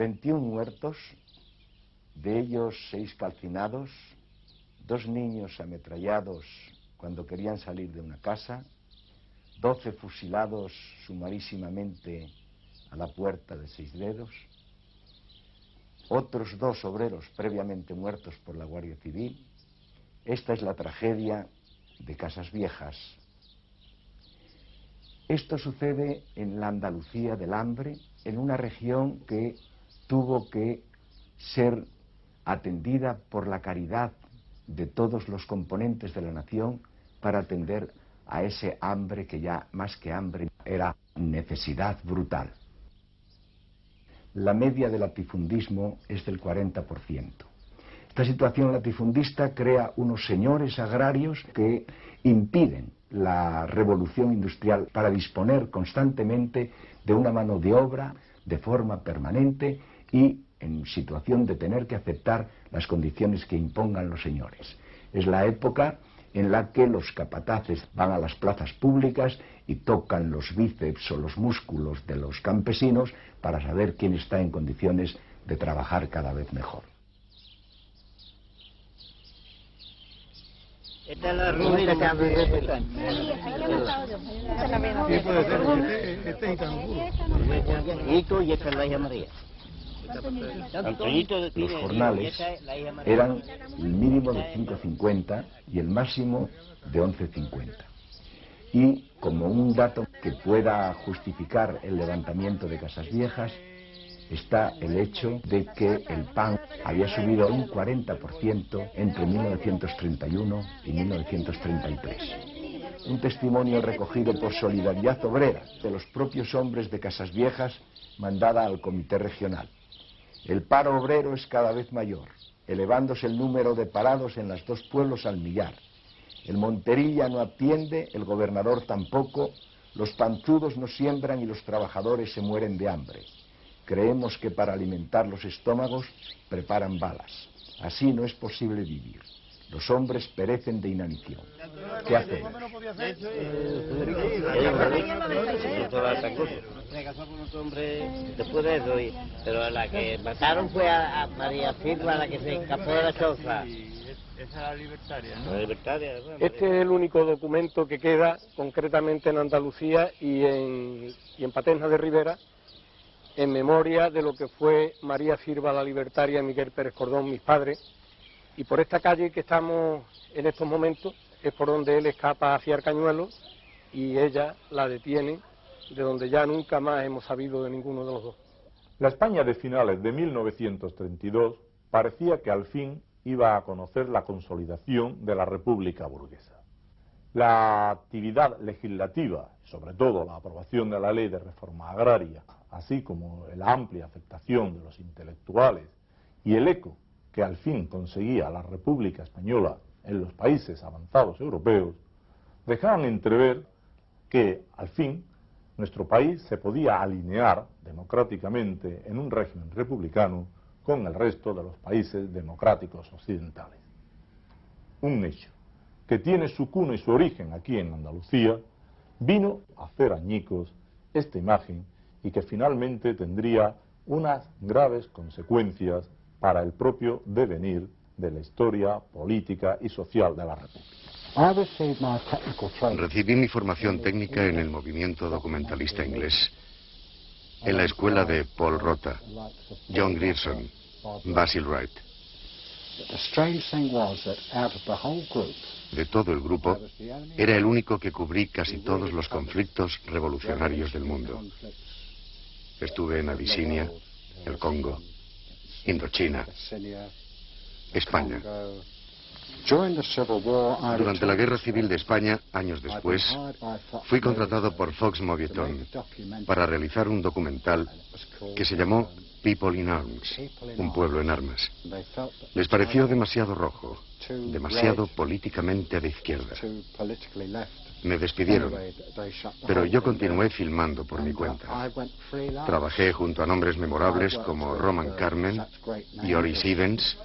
21 muertos, de ellos seis calcinados, dos niños ametrallados cuando querían salir de una casa, 12 fusilados sumarísimamente a la puerta de seis dedos, otros dos obreros previamente muertos por la Guardia Civil. Esta es la tragedia de Casas Viejas. Esto sucede en la Andalucía del hambre, en una región que tuvo que ser atendida por la caridad de todos los componentes de la nación para atender a ese hambre que ya más que hambre era necesidad brutal. La media del latifundismo es del 40%. Esta situación latifundista crea unos señores agrarios que impiden la revolución industrial para disponer constantemente de una mano de obra de forma permanente y en situación de tener que aceptar las condiciones que impongan los señores. Es la época en la que los capataces van a las plazas públicas y tocan los bíceps o los músculos de los campesinos para saber quién está en condiciones de trabajar cada vez mejor. Esta es la que este año. Sí, puede ser. Este, es y esta es la hija María. Antoñito Los jornales eran el mínimo de 5,50 y el máximo de 11,50. Y como un dato que pueda justificar el levantamiento de casas viejas, está el hecho de que el pan había subido un 40% entre 1931 y 1933. Un testimonio recogido por Solidaridad Obrera de los propios hombres de Casas Viejas mandada al Comité Regional. El paro obrero es cada vez mayor, elevándose el número de parados en los dos pueblos al millar. El Monterilla no atiende, el gobernador tampoco, los panzudos no siembran y los trabajadores se mueren de hambre. Creemos que para alimentar los estómagos preparan balas. Así no es posible vivir. Los hombres perecen de inanición. ¿Qué hacemos? Se casó con otro hombre después de eso, y- pero la que mataron fue a, a María Silva, la que se escapó de la choza. Esa es la libertaria, La libertaria, ¿no? Este es el único documento que queda concretamente en Andalucía y en, y en Paterna de Rivera en memoria de lo que fue María Silva la Libertaria y Miguel Pérez Cordón, mis padres. Y por esta calle que estamos en estos momentos es por donde él escapa hacia el cañuelo y ella la detiene, de donde ya nunca más hemos sabido de ninguno de los dos. La España de finales de 1932 parecía que al fin iba a conocer la consolidación de la República burguesa. La actividad legislativa, sobre todo la aprobación de la ley de reforma agraria, así como la amplia aceptación de los intelectuales y el eco que al fin conseguía la República Española en los países avanzados europeos, dejaban entrever que al fin nuestro país se podía alinear democráticamente en un régimen republicano con el resto de los países democráticos occidentales. Un hecho que tiene su cuna y su origen aquí en Andalucía, vino a hacer añicos esta imagen y que finalmente tendría unas graves consecuencias para el propio devenir de la historia política y social de la República. Recibí mi formación técnica en el movimiento documentalista inglés, en la escuela de Paul Rota, John Grierson, Basil Wright. De todo el grupo, era el único que cubrí casi todos los conflictos revolucionarios del mundo. Estuve en Abisinia, el Congo, Indochina, España. Durante la Guerra Civil de España, años después, fui contratado por Fox Movietone para realizar un documental que se llamó People in Arms, un pueblo en armas. Les pareció demasiado rojo, demasiado políticamente de izquierda. Me despidieron, pero yo continué filmando por mi cuenta. Trabajé junto a nombres memorables como Roman Carmen y Oris Evans.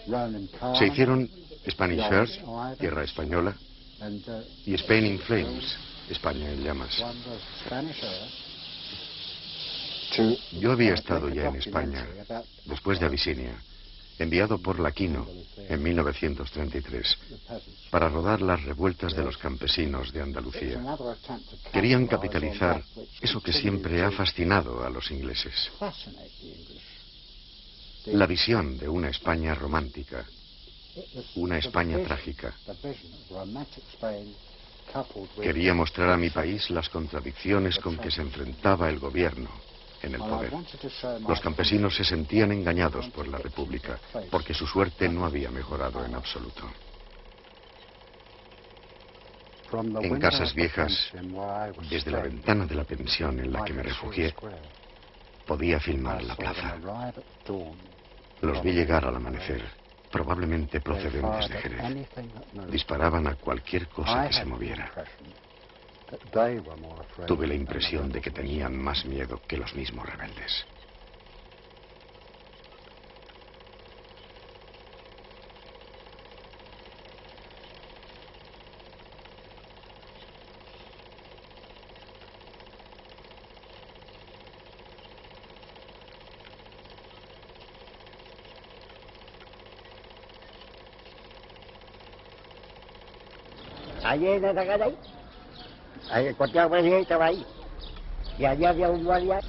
Se hicieron Spanish Earth, Tierra Española, y Spain in Flames, España en llamas. Yo había estado ya en España, después de Abisinia, enviado por Laquino en 1933 para rodar las revueltas de los campesinos de Andalucía. Querían capitalizar eso que siempre ha fascinado a los ingleses. La visión de una España romántica, una España trágica. Quería mostrar a mi país las contradicciones con que se enfrentaba el gobierno en el poder. Los campesinos se sentían engañados por la República, porque su suerte no había mejorado en absoluto. En casas viejas, desde la ventana de la pensión en la que me refugié, podía filmar la plaza. Los vi llegar al amanecer, probablemente procedentes de Jerez. Disparaban a cualquier cosa que se moviera. Tuve la impresión de que tenían más miedo que los mismos rebeldes. Ayer en calle ahí, el cuartel de estaba ahí. Y allí había un guardia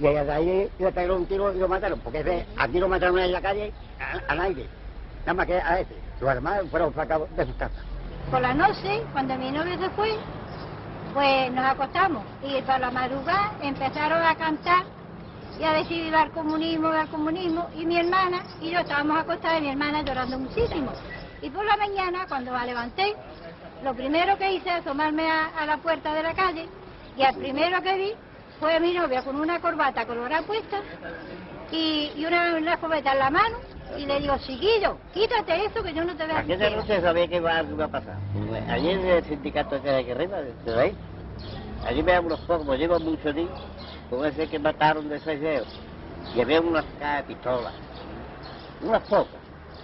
y ahí le pegaron un tiro y lo mataron, porque ese, aquí lo mataron en la calle a, a nadie, nada más que a ese. Los demás fueron sacados de sus casas. Por la noche, cuando mi novio se fue, pues nos acostamos y por la madrugada empezaron a cantar y a decir viva el comunismo, viva el comunismo, y mi hermana y yo estábamos acostados y mi hermana llorando muchísimo. Y por la mañana, cuando la levanté, lo primero que hice es asomarme a, a la puerta de la calle y al primero que vi fue a mi novia con una corbata colorada puesta y, y una, una escopeta en la mano y le digo, chiquillo, quítate eso que yo no te veo. Aquella noche sabía que iba, iba a pasar. Allí en el sindicato que hay aquí arriba, ¿de ahí? Allí me unos pocos, como llevo muchos días, con ese que mataron de seis dedos. Y había unas cajas de pistolas, unas pocas,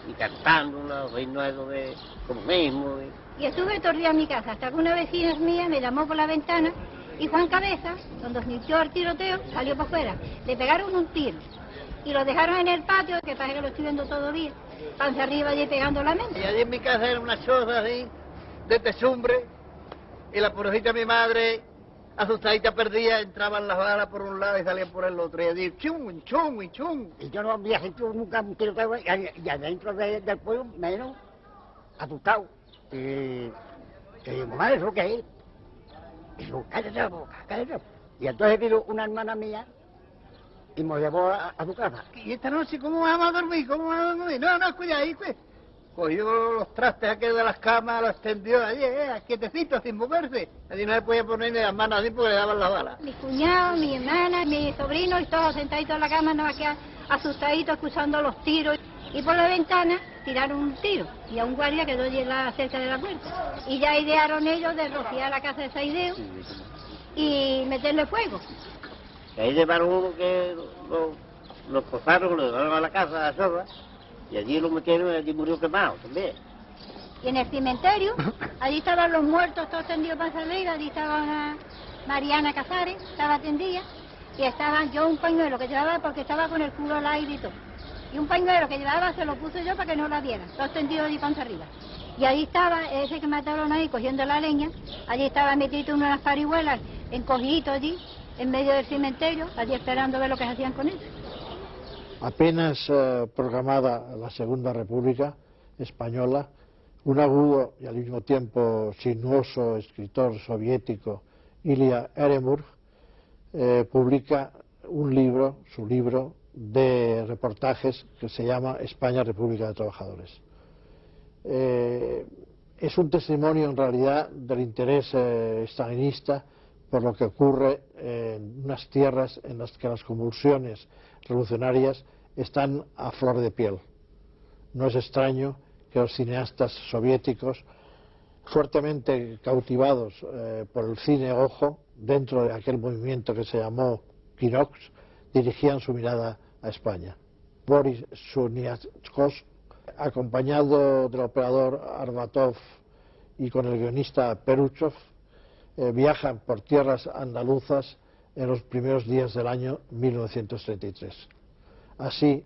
y cantando unos ritmos de comunismo. Y... Y estuve todo el día en mi casa, hasta que una vecina mía me llamó por la ventana y Juan Cabeza, cuando sintió el tiroteo, salió para afuera. Le pegaron un tiro y lo dejaron en el patio, que parece que lo estoy viendo todo bien, panza arriba allí pegando la mente. Y allí en mi casa era una choza así, de tesumbre, y la porojita de mi madre, asustadita perdida, entraban las balas por un lado y salían por el otro, y allí chum, chum, y chum. Y yo no había sentido nunca un tiroteo, y, y adentro de- del pueblo menos, asustado. Y, y digo, mamá, ¿eso qué es? Y digo, cállate la boca, cállate la boca. Y entonces vino una hermana mía y me llevó a, a su casa. Y esta noche, ¿cómo vamos a dormir? ¿Cómo vamos a dormir? No, no, cuida ahí, pues. Cogió los trastes aquellos de las camas, los extendió allí, eh, quietecito, sin moverse. Allí no se podía poner ni las manos así porque le daban las balas. Mi cuñado, mi hermana, mi sobrino y todos sentaditos en la cama, nada más que asustaditos escuchando los tiros. Y por la ventana tiraron un tiro y a un guardia quedó allí en la- cerca de la puerta. Y ya idearon ellos de rociar la casa de Saideo y meterle fuego. Que ahí llevaron uno que lo, lo posaron, lo llevaron a la casa, a la zorra, y allí lo metieron y allí murió quemado también. Y en el cementerio, allí estaban los muertos todos tendidos para arriba, allí estaba una Mariana Casares, estaba tendida, y estaban yo un pañuelo que llevaba porque estaba con el culo al aire y todo. Y un pañuelo que llevaba se lo puse yo para que no la vieran, todos tendidos allí panza arriba. Y allí estaba ese que mataron ahí cogiendo la leña, allí estaba metido en unas parihuelas, encogido allí, en medio del cementerio, allí esperando ver lo que hacían con él. Apenas eh, proclamada la Segunda República Española, un agudo y al mismo tiempo sinuoso escritor soviético, Ilya Eremurg, eh, publica un libro, su libro de reportajes que se llama España República de Trabajadores. Eh, es un testimonio en realidad del interés eh, por lo que ocurre en unas tierras en las que las convulsiones revolucionarias están a flor de piel. No es extraño que los cineastas soviéticos, fuertemente cautivados eh, por el cine ojo, dentro de aquel movimiento que se llamó Kinox, dirigían su mirada a España. Boris Suniatkov, acompañado del operador Arbatov y con el guionista Peruchov, eh, viajan por tierras andaluzas en los primeros días del año 1933. Así,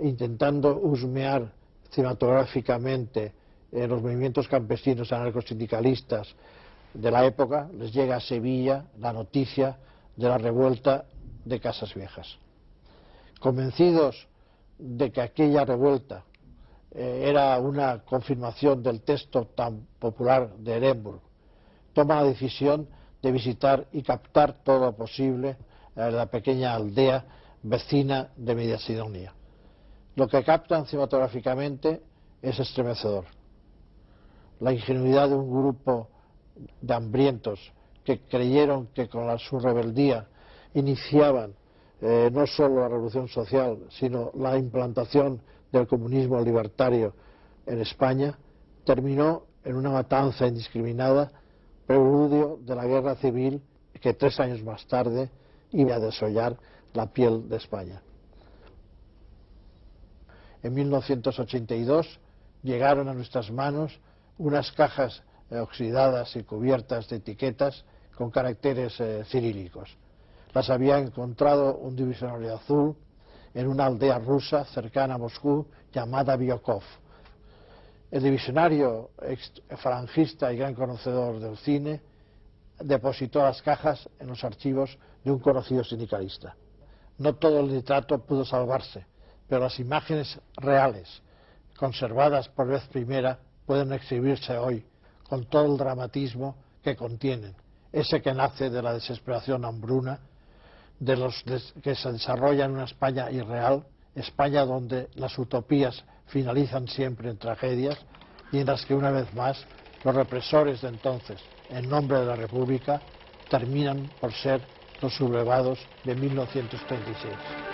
intentando husmear cinematográficamente en los movimientos campesinos anarcosindicalistas de la época, les llega a Sevilla la noticia de la revuelta de Casas Viejas. Convencidos de que aquella revuelta eh, era una confirmación del texto tan popular de Ehrenburg, toma la decisión de visitar y captar todo lo posible eh, la pequeña aldea vecina de Mediasidonia. Lo que captan cinematográficamente es estremecedor. La ingenuidad de un grupo de hambrientos que creyeron que con su rebeldía iniciaban eh, no solo la revolución social, sino la implantación del comunismo libertario en España, terminó en una matanza indiscriminada, preludio de la guerra civil que tres años más tarde iba a desollar la piel de España. En 1982 llegaron a nuestras manos unas cajas eh, oxidadas y cubiertas de etiquetas con caracteres eh, cirílicos. Las había encontrado un divisionario azul en una aldea rusa cercana a Moscú llamada Biokov. El divisionario falangista y gran conocedor del cine depositó las cajas en los archivos de un conocido sindicalista. No todo el nitrato pudo salvarse, pero las imágenes reales, conservadas por vez primera, pueden exhibirse hoy con todo el dramatismo que contienen, ese que nace de la desesperación hambruna de los que se desarrolla en una España irreal, España donde las utopías finalizan siempre en tragedias y en las que una vez más los represores de entonces, en nombre de la República, terminan por ser los sublevados de 1936.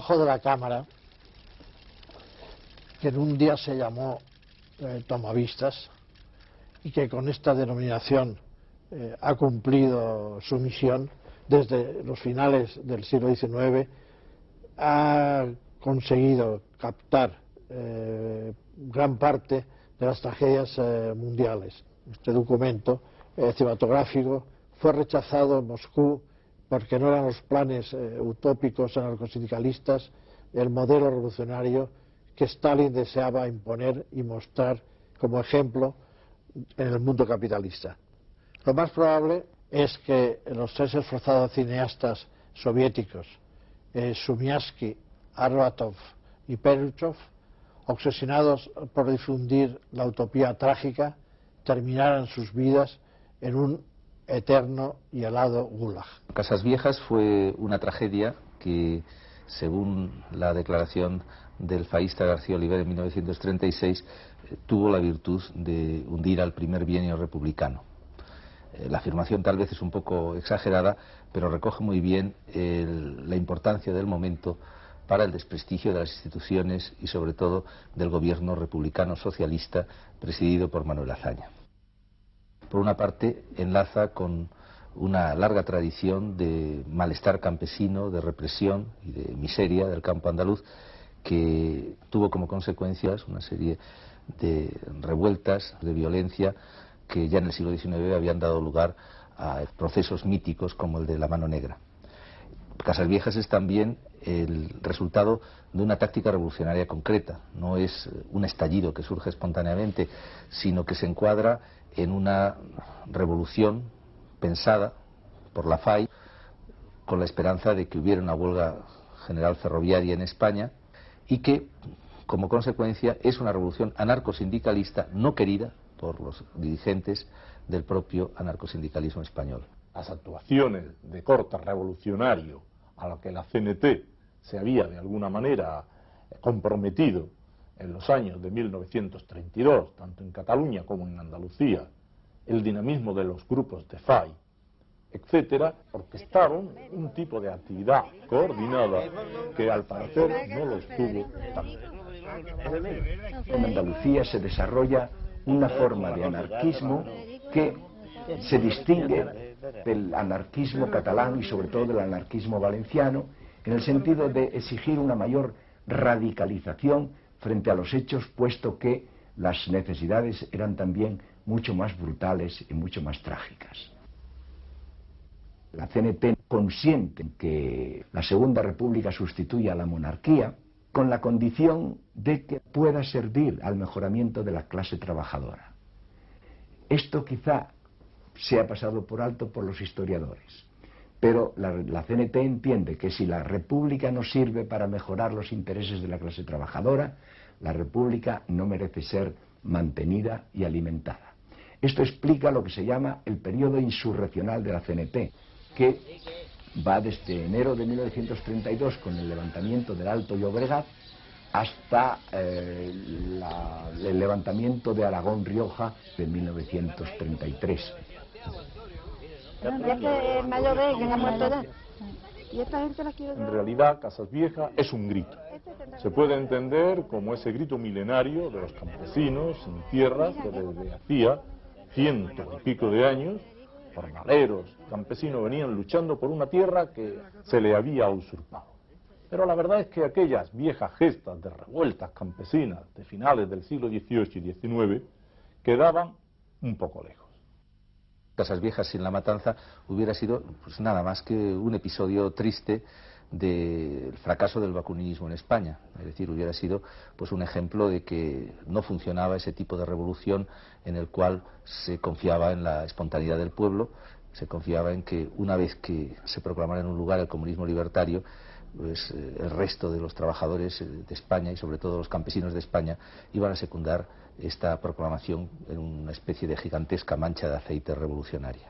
Ojo de la cámara, que en un día se llamó eh, Tomavistas y que con esta denominación eh, ha cumplido su misión desde los finales del siglo XIX, ha conseguido captar eh, gran parte de las tragedias eh, mundiales. Este documento cinematográfico fue rechazado en Moscú porque no eran los planes utópicos anarcosindicalistas el modelo revolucionario que Stalin deseaba imponer y mostrar como ejemplo en el mundo capitalista. Lo más probable es que los tres esforzados cineastas soviéticos, eh, Arbatov y Peruchov, obsesionados por difundir la utopía trágica, terminaran sus vidas en un eterno y helado gulag. Casas Viejas fue una tragedia que, según la declaración del faísta García Oliver en 1936, eh, tuvo la virtud de hundir al primer bienio republicano. Eh, la afirmación tal vez es un poco exagerada, pero recoge muy bien la importancia del momento para el desprestigio de las instituciones y sobre todo del gobierno republicano socialista presidido por Manuel Azaña. Por una parte, enlaza con una larga tradición de malestar campesino, de represión y de miseria del campo andaluz, que tuvo como consecuencias una serie de revueltas, de violencia, que ya en el siglo XIX habían dado lugar a procesos míticos como el de la mano negra. Casas Viejas es también el resultado de una táctica revolucionaria concreta, no es un estallido que surge espontáneamente, sino que se encuadra en una revolución pensada por la FAI con la esperanza de que hubiera una huelga general ferroviaria en España y que, como consecuencia, es una revolución anarcosindicalista no querida por los dirigentes del propio anarcosindicalismo español. Las actuaciones de corte revolucionario a lo que la CNT se había de alguna manera comprometido en los años de 1932, tanto en Cataluña como en Andalucía, el dinamismo de los grupos de FAI, etcétera, orquestaron un tipo de actividad coordinada que al parecer no lo estuvo En Andalucía. Se desarrolla una forma de anarquismo que se distingue del anarquismo catalán y sobre todo del anarquismo valenciano en el sentido de exigir una mayor radicalización frente a los hechos, puesto que las necesidades eran también mucho más brutales y mucho más trágicas. La CNT consiente que la Segunda República sustituya a la monarquía, con la condición de que pueda servir al mejoramiento de la clase trabajadora. Esto quizá se ha pasado por alto por los historiadores, pero la, CNT entiende que si la República no sirve para mejorar los intereses de la clase trabajadora, la República no merece ser mantenida y alimentada. Esto explica lo que se llama el periodo insurreccional de la CNT, que va desde enero de 1932 con el levantamiento del Alto Llobregat hasta eh, el levantamiento de Aragón Rioja de 1933. En realidad, Casas Viejas es un grito. Se puede entender como ese grito milenario de los campesinos sin tierras que desde hacía ciento y pico de años jornaleros, campesinos venían luchando por una tierra que se le había usurpado. Pero la verdad es que aquellas viejas gestas de revueltas campesinas de finales del siglo XVIII y XIX quedaban un poco lejos. Casas Viejas sin la matanza hubiera sido pues, nada más que un episodio triste del fracaso del vacunismo en España. Es decir, hubiera sido pues un ejemplo de que no funcionaba ese tipo de revolución en el cual se confiaba en la espontaneidad del pueblo, se confiaba en que una vez que se proclamara en un lugar el comunismo libertario, pues eh, el resto de los trabajadores eh, de España y sobre todo los campesinos de España iban a secundar esta proclamación en una especie de gigantesca mancha de aceite revolucionaria.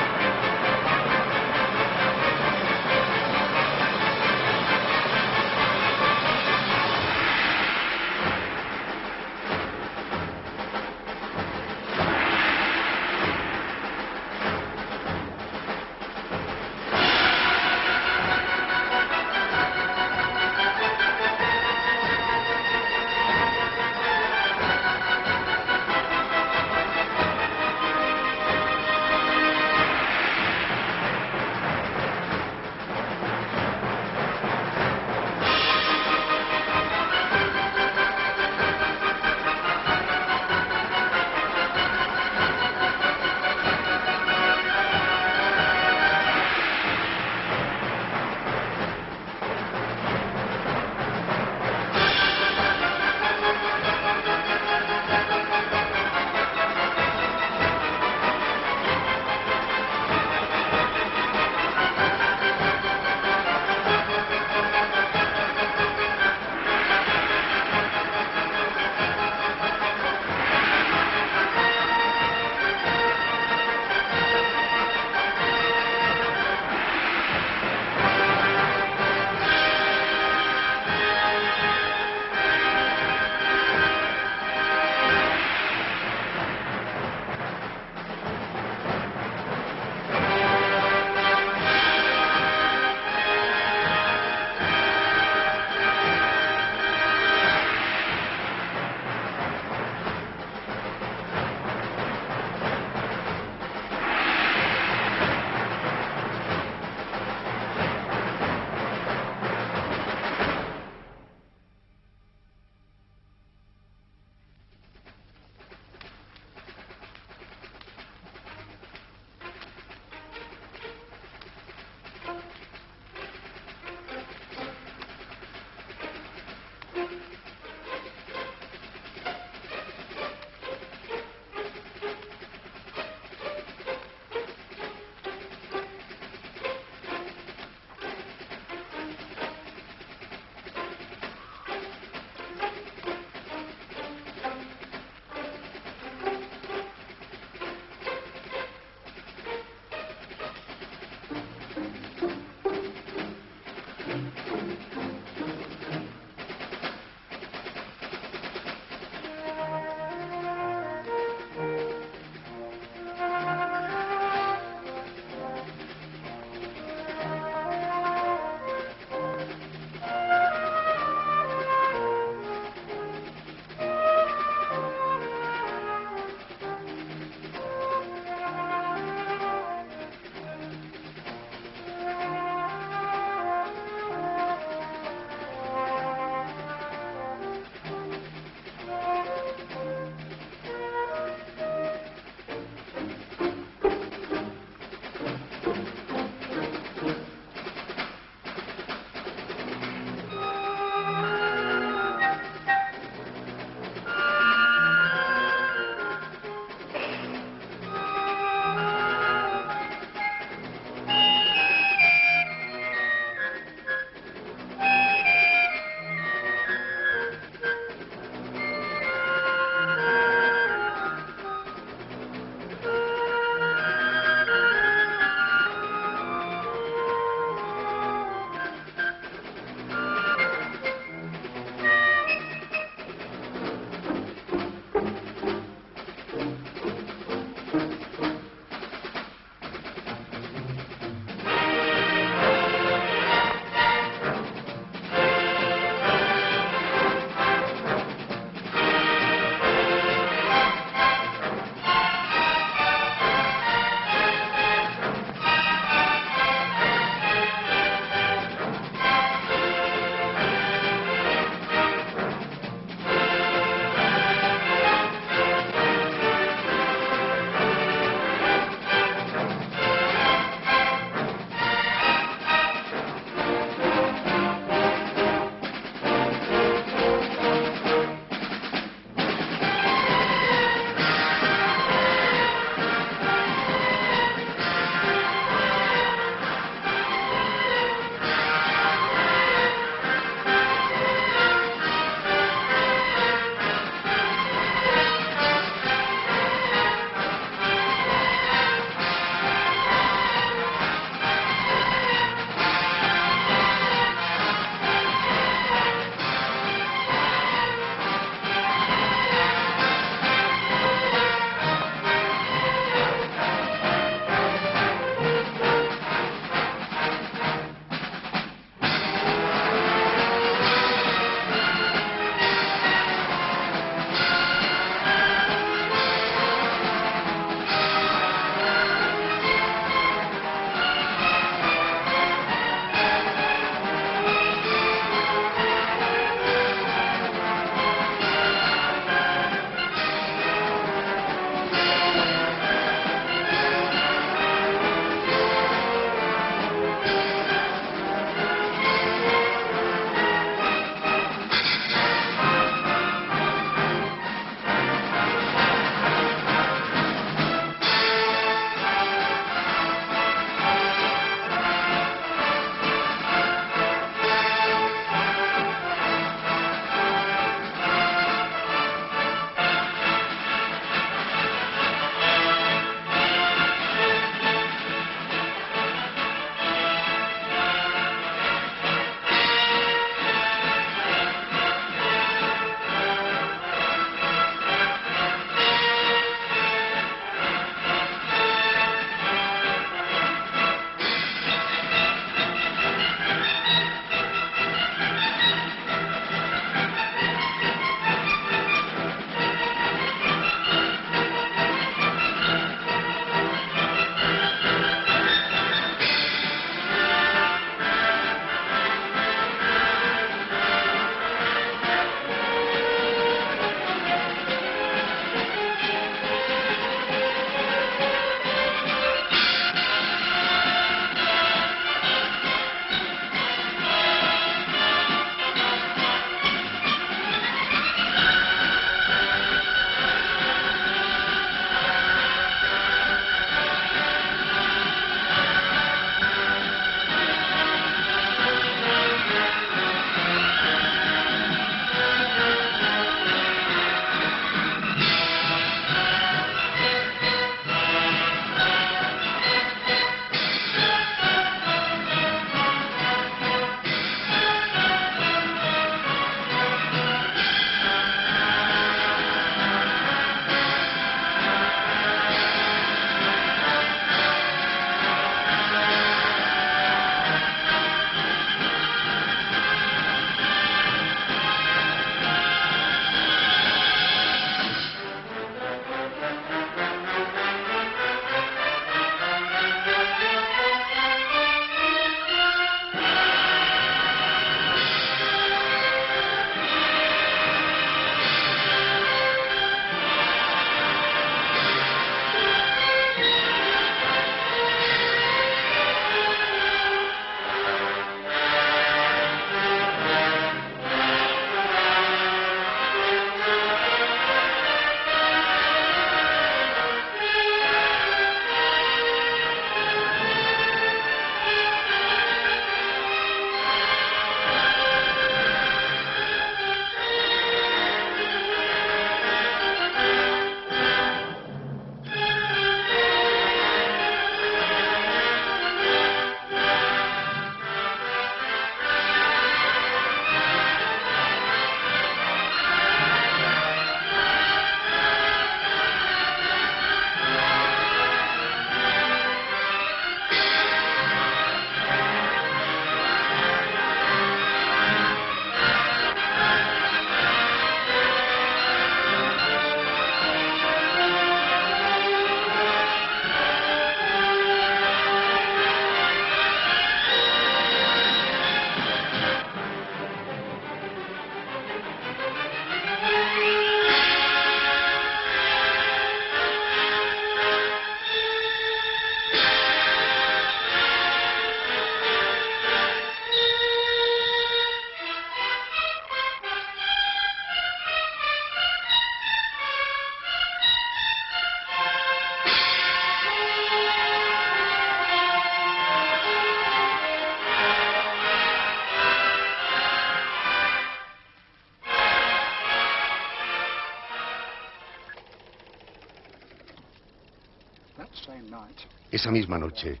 Esa misma noche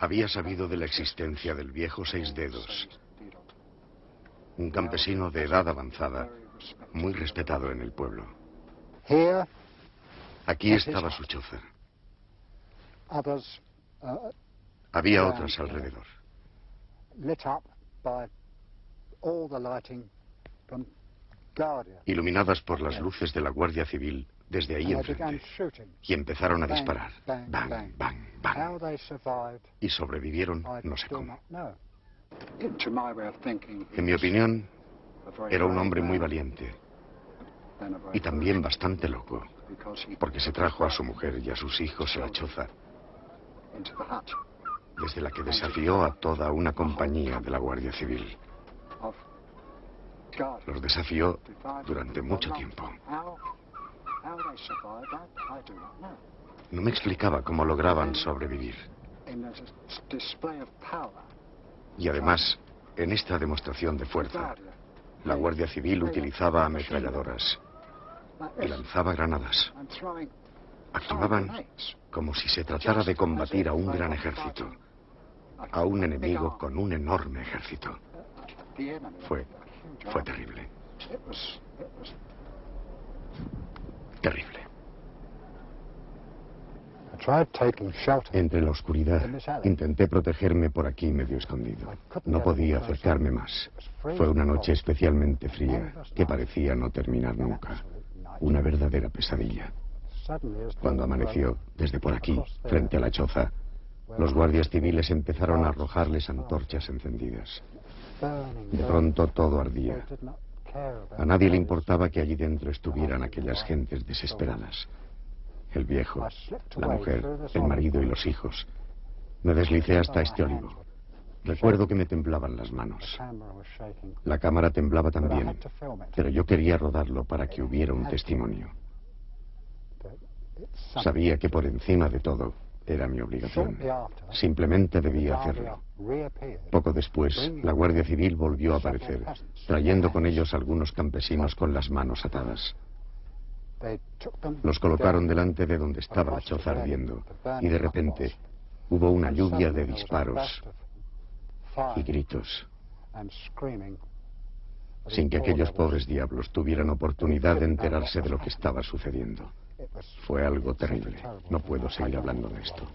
había sabido de la existencia del viejo Seis Dedos, un campesino de edad avanzada, muy respetado en el pueblo. Aquí estaba su chofer. Había otras alrededor. Iluminadas por las luces de la Guardia Civil desde ahí enfrente. Y empezaron a disparar. Bang, bang, bang. Y sobrevivieron no sé cómo. En mi opinión, era un hombre muy valiente y también bastante loco, porque se trajo a su mujer y a sus hijos a la choza, desde la que desafió a toda una compañía de la Guardia Civil. Los desafió durante mucho tiempo. No me explicaba cómo lograban sobrevivir. Y además, en esta demostración de fuerza, la Guardia Civil utilizaba ametralladoras y lanzaba granadas. Actuaban como si se tratara de combatir a un gran ejército, a un enemigo con un enorme ejército. Fue, fue terrible. Terrible. Entre la oscuridad, intenté protegerme por aquí medio escondido. No podía acercarme más. Fue una noche especialmente fría, que parecía no terminar nunca. Una verdadera pesadilla. Cuando amaneció, desde por aquí, frente a la choza, los guardias civiles empezaron a arrojarles antorchas encendidas. De pronto todo ardía. A nadie le importaba que allí dentro estuvieran aquellas gentes desesperadas el viejo, la mujer, el marido y los hijos. Me deslicé hasta este olivo. Recuerdo que me temblaban las manos. La cámara temblaba también, pero yo quería rodarlo para que hubiera un testimonio. Sabía que por encima de todo era mi obligación. Simplemente debía hacerlo. Poco después, la Guardia Civil volvió a aparecer, trayendo con ellos algunos campesinos con las manos atadas. Los colocaron delante de donde estaba la choza ardiendo y de repente hubo una lluvia de disparos y gritos sin que aquellos pobres diablos tuvieran oportunidad de enterarse de lo que estaba sucediendo. Fue algo terrible. No puedo seguir hablando de esto.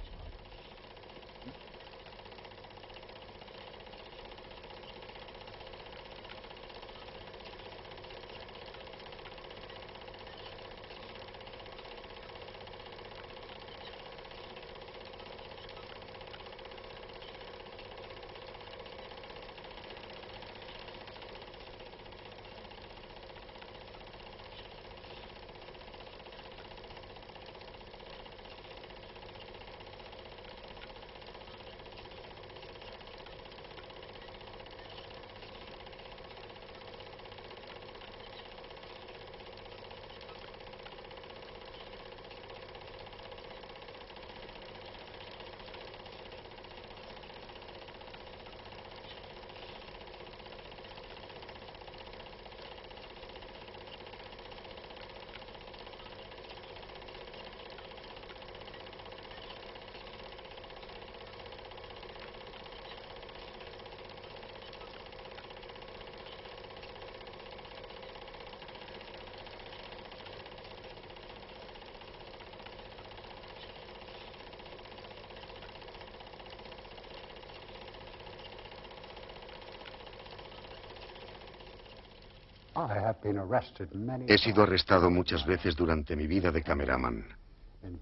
He sido arrestado muchas veces durante mi vida de cameraman,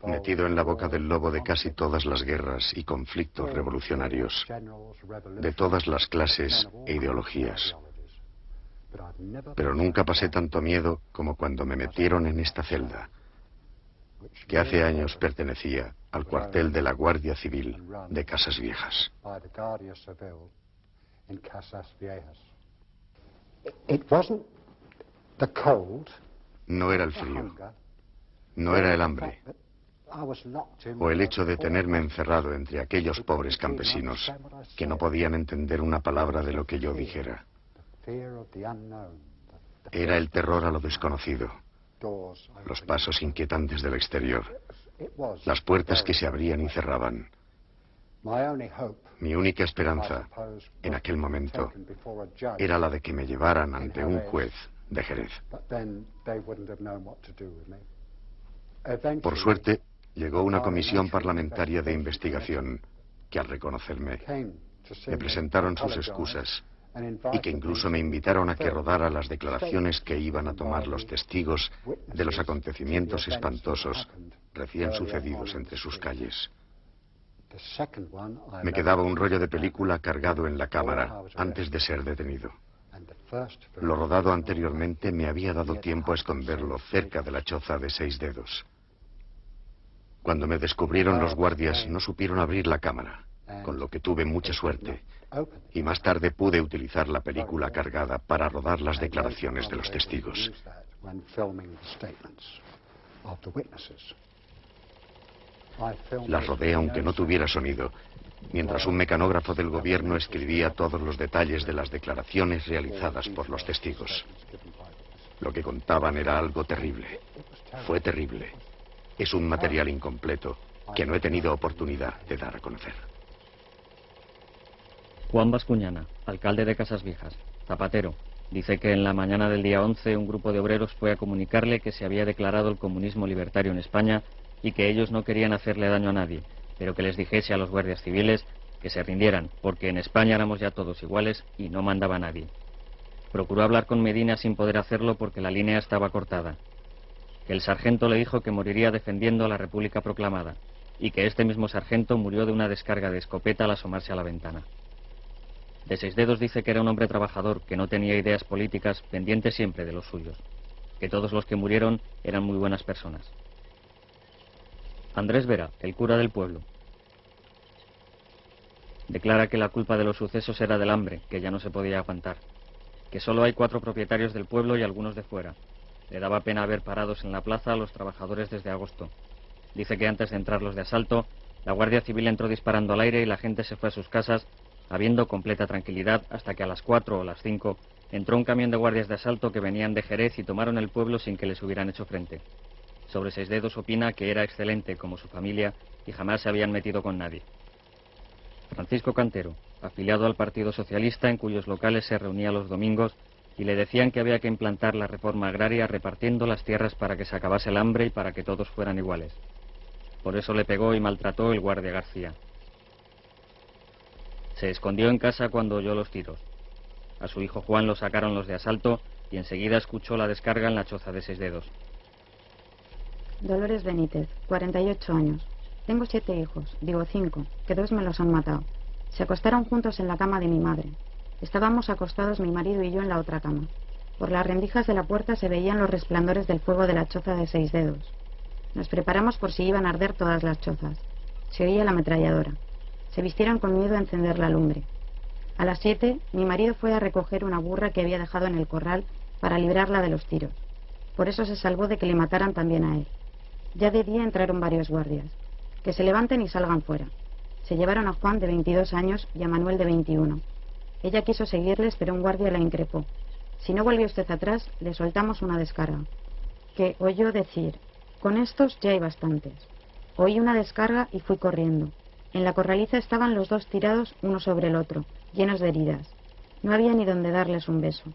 metido en la boca del lobo de casi todas las guerras y conflictos revolucionarios, de todas las clases e ideologías. Pero nunca pasé tanto miedo como cuando me metieron en esta celda, que hace años pertenecía al cuartel de la Guardia Civil de Casas Viejas. No era el frío, no era el hambre, o el hecho de tenerme encerrado entre aquellos pobres campesinos que no podían entender una palabra de lo que yo dijera. Era el terror a lo desconocido, los pasos inquietantes del exterior, las puertas que se abrían y cerraban. Mi única esperanza en aquel momento era la de que me llevaran ante un juez de Jerez. Por suerte, llegó una comisión parlamentaria de investigación que al reconocerme me presentaron sus excusas y que incluso me invitaron a que rodara las declaraciones que iban a tomar los testigos de los acontecimientos espantosos recién sucedidos entre sus calles. Me quedaba un rollo de película cargado en la cámara antes de ser detenido. Lo rodado anteriormente me había dado tiempo a esconderlo cerca de la choza de seis dedos. Cuando me descubrieron los guardias no supieron abrir la cámara, con lo que tuve mucha suerte. Y más tarde pude utilizar la película cargada para rodar las declaraciones de los testigos. Las rodé aunque no tuviera sonido, mientras un mecanógrafo del gobierno escribía todos los detalles de las declaraciones realizadas por los testigos. Lo que contaban era algo terrible. Fue terrible. Es un material incompleto que no he tenido oportunidad de dar a conocer. Juan Bascuñana, alcalde de Casas Viejas, zapatero, dice que en la mañana del día 11 un grupo de obreros fue a comunicarle que se había declarado el comunismo libertario en España y que ellos no querían hacerle daño a nadie, pero que les dijese a los guardias civiles que se rindieran, porque en España éramos ya todos iguales y no mandaba nadie. Procuró hablar con Medina sin poder hacerlo porque la línea estaba cortada el sargento le dijo que moriría defendiendo a la República proclamada, y que este mismo sargento murió de una descarga de escopeta al asomarse a la ventana. De seis dedos dice que era un hombre trabajador, que no tenía ideas políticas, pendiente siempre de los suyos, que todos los que murieron eran muy buenas personas. Andrés Vera, el cura del pueblo, declara que la culpa de los sucesos era del hambre, que ya no se podía aguantar, que solo hay cuatro propietarios del pueblo y algunos de fuera, le daba pena ver parados en la plaza a los trabajadores desde agosto. Dice que antes de entrar los de asalto, la Guardia Civil entró disparando al aire y la gente se fue a sus casas, habiendo completa tranquilidad hasta que a las cuatro o las cinco entró un camión de guardias de asalto que venían de Jerez y tomaron el pueblo sin que les hubieran hecho frente. Sobre seis dedos opina que era excelente como su familia y jamás se habían metido con nadie. Francisco Cantero, afiliado al Partido Socialista en cuyos locales se reunía los domingos, y le decían que había que implantar la reforma agraria repartiendo las tierras para que se acabase el hambre y para que todos fueran iguales. Por eso le pegó y maltrató el guardia García. Se escondió en casa cuando oyó los tiros. A su hijo Juan lo sacaron los de asalto y enseguida escuchó la descarga en la choza de seis dedos. Dolores Benítez, 48 años. Tengo siete hijos, digo cinco, que dos me los han matado. Se acostaron juntos en la cama de mi madre. Estábamos acostados mi marido y yo en la otra cama. Por las rendijas de la puerta se veían los resplandores del fuego de la choza de seis dedos. Nos preparamos por si iban a arder todas las chozas. Se oía la ametralladora. Se vistieron con miedo a encender la lumbre. A las siete, mi marido fue a recoger una burra que había dejado en el corral para librarla de los tiros. Por eso se salvó de que le mataran también a él. Ya de día entraron varios guardias. Que se levanten y salgan fuera. Se llevaron a Juan de 22 años y a Manuel de 21. Ella quiso seguirles, pero un guardia la increpó. Si no vuelve usted atrás, le soltamos una descarga. Que oyó decir, con estos ya hay bastantes. Oí una descarga y fui corriendo. En la corraliza estaban los dos tirados uno sobre el otro, llenos de heridas. No había ni donde darles un beso.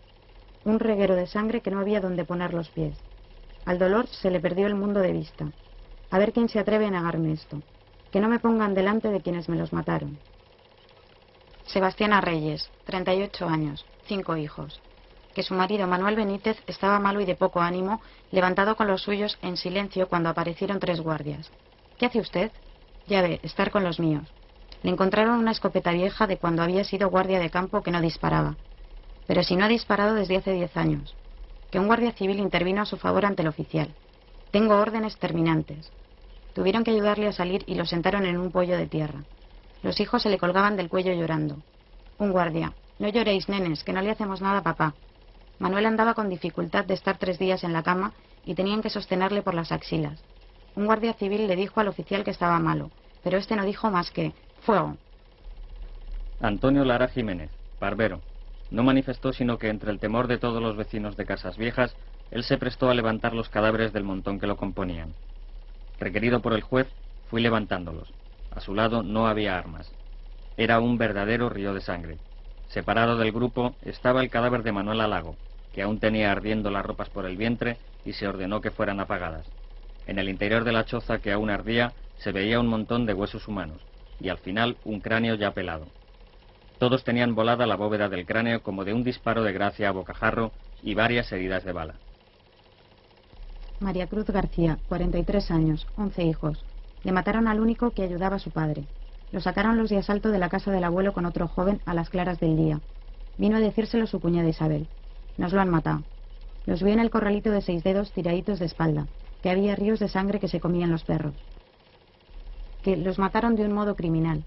Un reguero de sangre que no había donde poner los pies. Al dolor se le perdió el mundo de vista. A ver quién se atreve a negarme esto. Que no me pongan delante de quienes me los mataron. Sebastiana Reyes, 38 años, cinco hijos. Que su marido Manuel Benítez estaba malo y de poco ánimo, levantado con los suyos en silencio cuando aparecieron tres guardias. ¿Qué hace usted? Ya ve, estar con los míos. Le encontraron una escopeta vieja de cuando había sido guardia de campo que no disparaba. Pero si no ha disparado desde hace diez años. Que un guardia civil intervino a su favor ante el oficial. Tengo órdenes terminantes. Tuvieron que ayudarle a salir y lo sentaron en un pollo de tierra. Los hijos se le colgaban del cuello llorando. Un guardia. No lloréis, nenes, que no le hacemos nada a papá. Manuel andaba con dificultad de estar tres días en la cama y tenían que sostenerle por las axilas. Un guardia civil le dijo al oficial que estaba malo, pero este no dijo más que fuego. Antonio Lara Jiménez, barbero. No manifestó sino que entre el temor de todos los vecinos de Casas Viejas, él se prestó a levantar los cadáveres del montón que lo componían. Requerido por el juez, fui levantándolos. A su lado no había armas. Era un verdadero río de sangre. Separado del grupo estaba el cadáver de Manuel Alago, que aún tenía ardiendo las ropas por el vientre y se ordenó que fueran apagadas. En el interior de la choza que aún ardía se veía un montón de huesos humanos y al final un cráneo ya pelado. Todos tenían volada la bóveda del cráneo como de un disparo de gracia a bocajarro y varias heridas de bala. María Cruz García, 43 años, 11 hijos. Le mataron al único que ayudaba a su padre. Lo sacaron los de asalto de la casa del abuelo con otro joven a las claras del día. Vino a decírselo su cuñada Isabel. Nos lo han matado. Los vi en el corralito de seis dedos tiraditos de espalda, que había ríos de sangre que se comían los perros. Que los mataron de un modo criminal.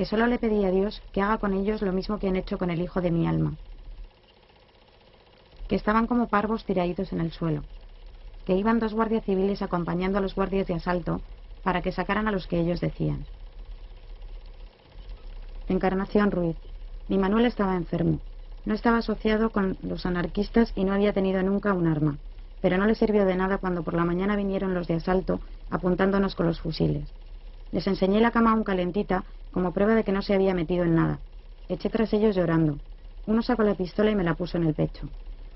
Que solo le pedí a Dios que haga con ellos lo mismo que han hecho con el hijo de mi alma. Que estaban como parvos tiraditos en el suelo. Que iban dos guardias civiles acompañando a los guardias de asalto para que sacaran a los que ellos decían. Encarnación Ruiz. Mi Manuel estaba enfermo. No estaba asociado con los anarquistas y no había tenido nunca un arma, pero no le sirvió de nada cuando por la mañana vinieron los de asalto apuntándonos con los fusiles. Les enseñé la cama aún calentita como prueba de que no se había metido en nada. Eché tras ellos llorando. Uno sacó la pistola y me la puso en el pecho.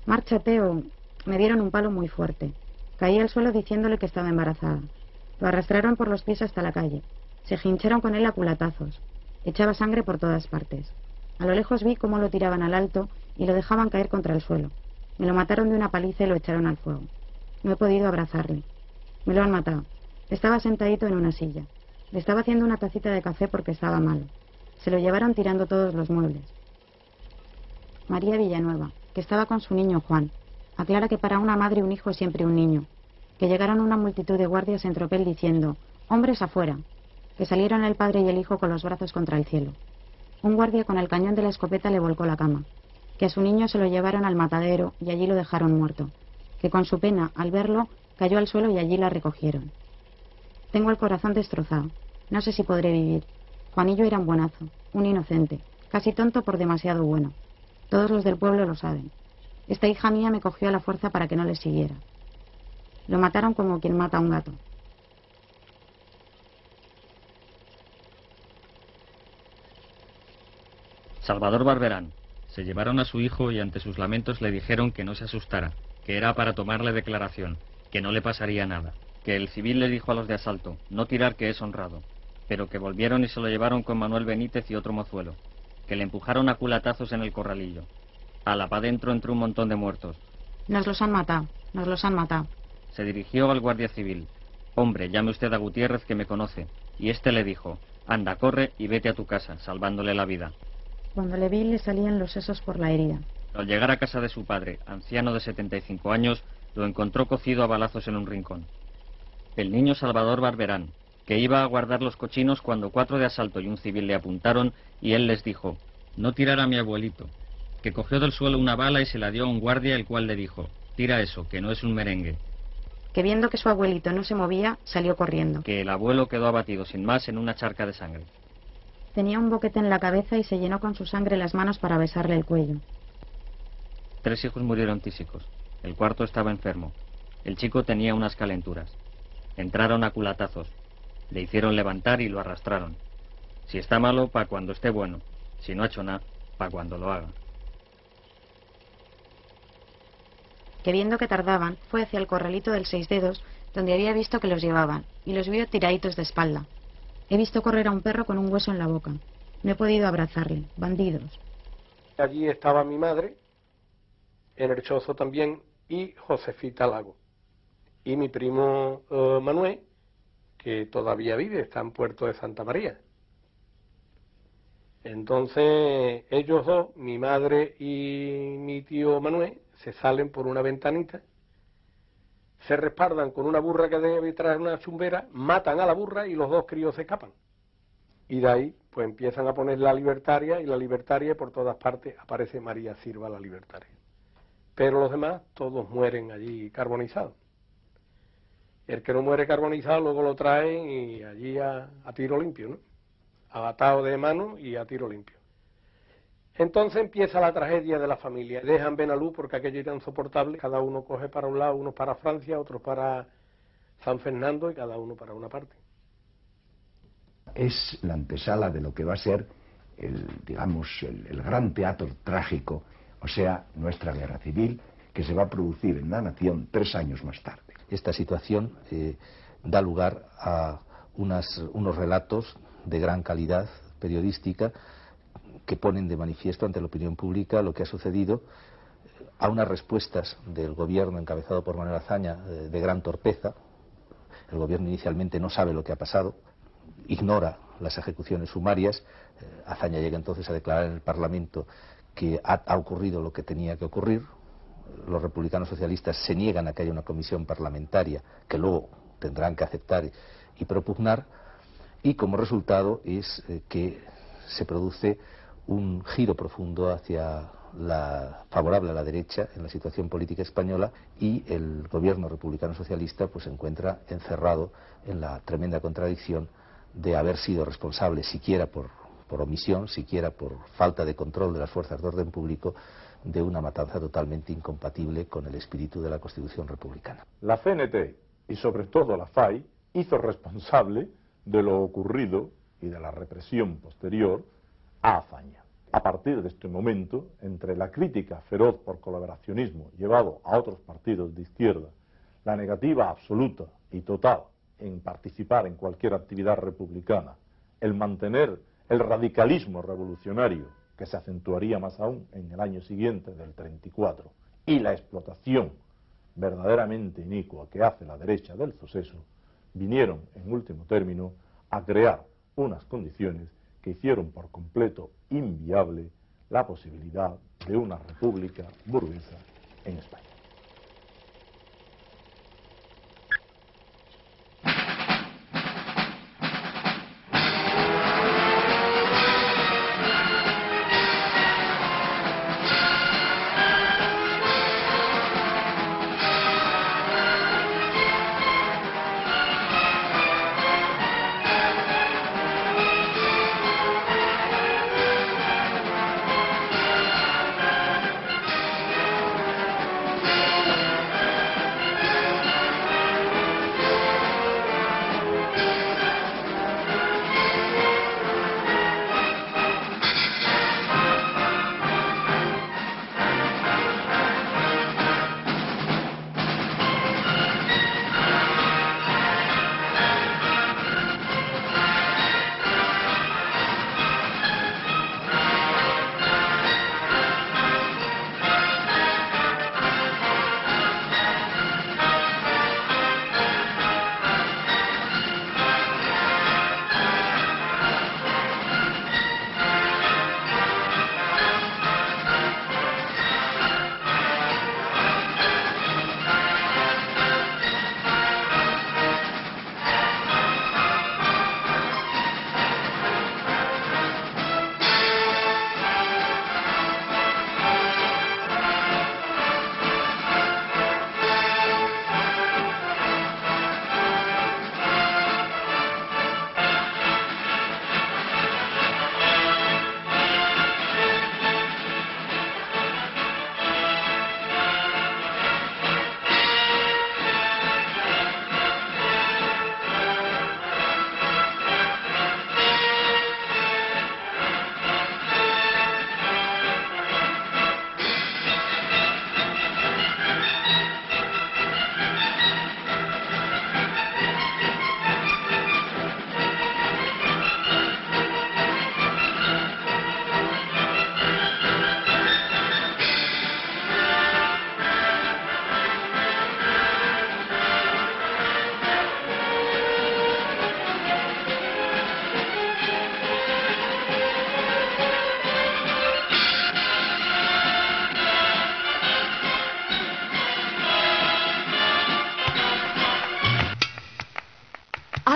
Márchate o... Me dieron un palo muy fuerte. Caí al suelo diciéndole que estaba embarazada. Lo arrastraron por los pies hasta la calle. Se hincharon con él a culatazos. Echaba sangre por todas partes. A lo lejos vi cómo lo tiraban al alto y lo dejaban caer contra el suelo. Me lo mataron de una paliza y lo echaron al fuego. No he podido abrazarle. Me lo han matado. Estaba sentadito en una silla. Estaba haciendo una tacita de café porque estaba malo. Se lo llevaron tirando todos los muebles. María Villanueva, que estaba con su niño Juan, aclara que para una madre un hijo es siempre un niño. Que llegaron una multitud de guardias en tropel diciendo, hombres afuera. Que salieron el padre y el hijo con los brazos contra el cielo. Un guardia con el cañón de la escopeta le volcó la cama, que a su niño se lo llevaron al matadero y allí lo dejaron muerto, que con su pena, al verlo, cayó al suelo y allí la recogieron. Tengo el corazón destrozado, no sé si podré vivir. Juanillo era un buenazo, un inocente, casi tonto por demasiado bueno. Todos los del pueblo lo saben. Esta hija mía me cogió a la fuerza para que no le siguiera. Lo mataron como quien mata a un gato. Salvador Barberán. Se llevaron a su hijo y ante sus lamentos le dijeron que no se asustara, que era para tomarle declaración, que no le pasaría nada, que el civil le dijo a los de asalto, no tirar que es honrado, pero que volvieron y se lo llevaron con Manuel Benítez y otro mozuelo, que le empujaron a culatazos en el corralillo. A la pa' dentro entró un montón de muertos. Nos los han matado, nos los han matado. Se dirigió al guardia civil. Hombre, llame usted a Gutiérrez que me conoce. Y este le dijo, anda, corre y vete a tu casa, salvándole la vida. Cuando le vi le salían los sesos por la herida. Al llegar a casa de su padre, anciano de 75 años, lo encontró cocido a balazos en un rincón. El niño Salvador Barberán, que iba a guardar los cochinos cuando cuatro de asalto y un civil le apuntaron y él les dijo, no tirar a mi abuelito, que cogió del suelo una bala y se la dio a un guardia el cual le dijo, tira eso, que no es un merengue. Que viendo que su abuelito no se movía, salió corriendo. Que el abuelo quedó abatido sin más en una charca de sangre. Tenía un boquete en la cabeza y se llenó con su sangre las manos para besarle el cuello. Tres hijos murieron tísicos. El cuarto estaba enfermo. El chico tenía unas calenturas. Entraron a culatazos. Le hicieron levantar y lo arrastraron. Si está malo, pa' cuando esté bueno. Si no ha hecho nada, pa' cuando lo haga. Que viendo que tardaban, fue hacia el corralito del seis dedos, donde había visto que los llevaban, y los vio tiraditos de espalda. He visto correr a un perro con un hueso en la boca. No he podido abrazarle. Bandidos. Allí estaba mi madre, en el chozo también, y Josefita Lago. Y mi primo eh, Manuel, que todavía vive, está en Puerto de Santa María. Entonces, ellos dos, mi madre y mi tío Manuel, se salen por una ventanita se respaldan con una burra que debe traer una chumbera, matan a la burra y los dos críos se escapan. Y de ahí, pues empiezan a poner la libertaria y la libertaria por todas partes aparece María Sirva la libertaria. Pero los demás todos mueren allí carbonizados. El que no muere carbonizado luego lo traen y allí a, tiro limpio, ¿no? Abatado de mano y a tiro limpio. Entonces empieza la tragedia de la familia. Dejan Benalú porque aquello era insoportable. Cada uno coge para un lado, unos para Francia, otros para San Fernando y cada uno para una parte. Es la antesala de lo que va a ser el, digamos, el, gran teatro trágico, o sea, nuestra guerra civil, que se va a producir en la nación tres años más tarde. Esta situación eh, da lugar a unos relatos de gran calidad periodística que ponen de manifiesto ante la opinión pública lo que ha sucedido a unas respuestas del gobierno encabezado por Manuel Azaña eh, de gran torpeza. El gobierno inicialmente no sabe lo que ha pasado, ignora las ejecuciones sumarias. Eh, Azaña llega entonces a declarar en el Parlamento que ha, ocurrido lo que tenía que ocurrir. Los republicanos socialistas se niegan a que haya una comisión parlamentaria que luego tendrán que aceptar y propugnar. Y como resultado es eh, que se produce un giro profundo hacia la favorable a la derecha en la situación política española y el gobierno republicano socialista pues se encuentra encerrado en la tremenda contradicción de haber sido responsable siquiera por, por omisión, siquiera por falta de control de las fuerzas de orden público de una matanza totalmente incompatible con el espíritu de la Constitución republicana. La CNT y sobre todo la FAI hizo responsable de lo ocurrido y de la represión posterior a Azaña. A partir de este momento, entre la crítica feroz por colaboracionismo llevado a otros partidos de izquierda, la negativa absoluta y total en participar en cualquier actividad republicana, el mantener el radicalismo revolucionario, que se acentuaría más aún en el año siguiente, del 34, y la explotación verdaderamente inicua que hace la derecha del suceso, vinieron, en último término, a crear unas condiciones que hicieron por completo inviable la posibilidad de una república burguesa en España.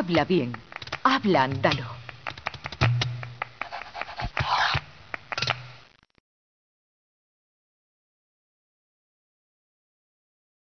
Habla bien. Habla, ándalo.